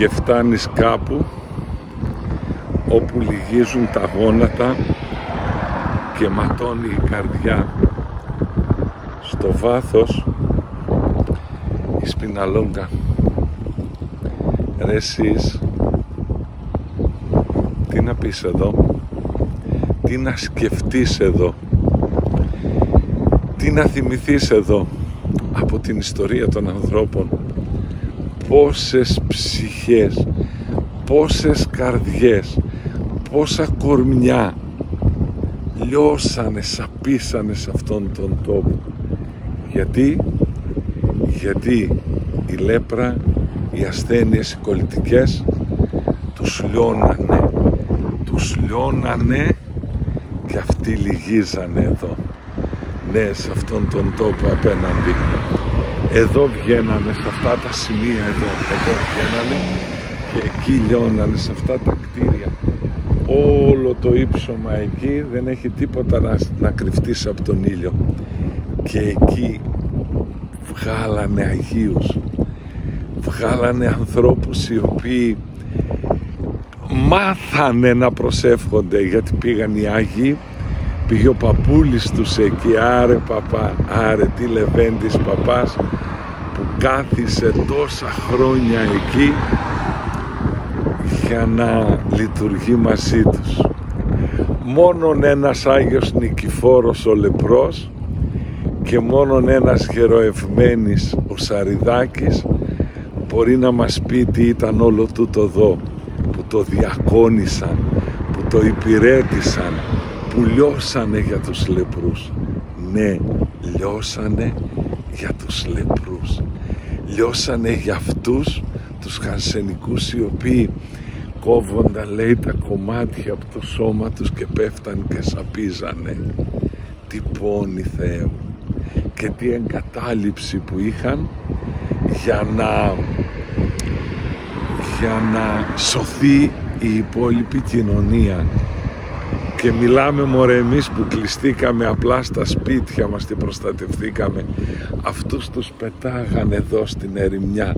και φτάνεις κάπου όπου λυγίζουν τα γόνατα και ματώνει η καρδιά. Στο βάθος η σπιναλόγκα. Ρε εσείς τι να πεις εδώ τι να σκεφτείς εδώ τι να θυμηθείς εδώ από την ιστορία των ανθρώπων πόσες ψυχές πόσες καρδιές πόσα κορμιά λιώσανε, σαπίσανε σε αυτόν τον τόπο. Γιατί γιατί η λέπρα οι ασθένειες οι κολλητικές τους λιώνανε τους λιώνανε και αυτοί λυγίζανε εδώ. Ναι σε αυτόν τον τόπο απέναντι εδώ βγαίνανε σε αυτά τα σημεία εδώ. Εδώ βγαίνανε και εκεί λιώνανε σε αυτά τα κτίρια. Όλο το ύψωμα εκεί δεν έχει τίποτα να, να κρυφτείς από τον ήλιο. Και εκεί βγάλανε Αγίους. Βγάλανε ανθρώπους οι οποίοι μάθανε να προσεύχονται γιατί πήγαν οι Άγιοι πήγε ο παππούλης τους εκεί άρε παπά άρε τι λεβέντης παπάς που κάθισε τόσα χρόνια εκεί για να λειτουργεί μαζί τους μόνον ένας Άγιος Νικηφόρος ο Λεπρός και μόνον ένας γεροευμένης ο Σαριδάκης μπορεί να μας πει τι ήταν όλο τούτο εδώ που το διακόνησαν, που το υπηρέτησαν, που λιώσανε για τους λεπρούς. Ναι, λιώσανε για τους λεπρούς. Λιώσανε για αυτούς τους χανσενικούς οι οποίοι κόβονταν λέει τα κομμάτια από το σώμα τους και πέφταν και σαπίζανε. Τι πόνοι Θεέ και τι εγκατάλειψη που είχαν για να για να σωθεί η υπόλοιπη κοινωνία και μιλάμε μωρέ εμείς που κλειστήκαμε απλά στα σπίτια μας και προστατευθήκαμε. Αυτούς τους πετάγανε εδώ στην ερημιά.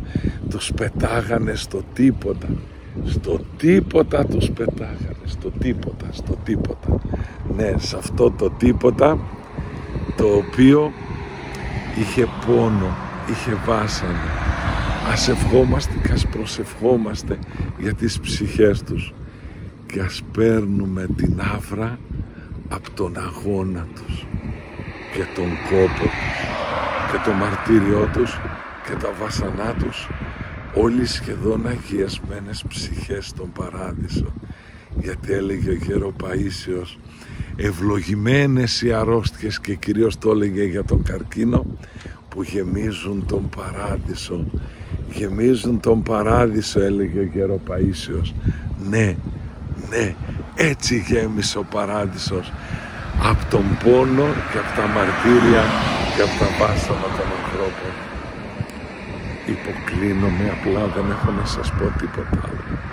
Τους πετάγανε στο τίποτα. Στο τίποτα τους πετάγανε. Στο τίποτα, στο τίποτα. Ναι, σε αυτό το τίποτα το οποίο είχε πόνο, είχε βάσανο. Ας ευχόμαστε και ας προσευχόμαστε για τις ψυχές τους και ας παίρνουμε την άβρα από τον αγώνα τους και τον κόπο τους και το μαρτύριό τους και τα βάσανά τους όλοι σχεδόν αγιασμένες ψυχές στον παράδεισο. Γιατί έλεγε ο γέρο Παΐσιος ευλογημένες οι αρρώστιες και κυρίως το έλεγε για τον καρκίνο που γεμίζουν τον παράδεισο. Γεμίζουν τον παράδεισο έλεγε ο γέρο Παΐσιος ναι, ναι, έτσι γέμισε ο παράδεισος. Από τον πόνο και από τα μαρτύρια και από τα βάσανα των ανθρώπων. Υποκλίνομαι απλά δεν έχω να σας πω τίποτα άλλο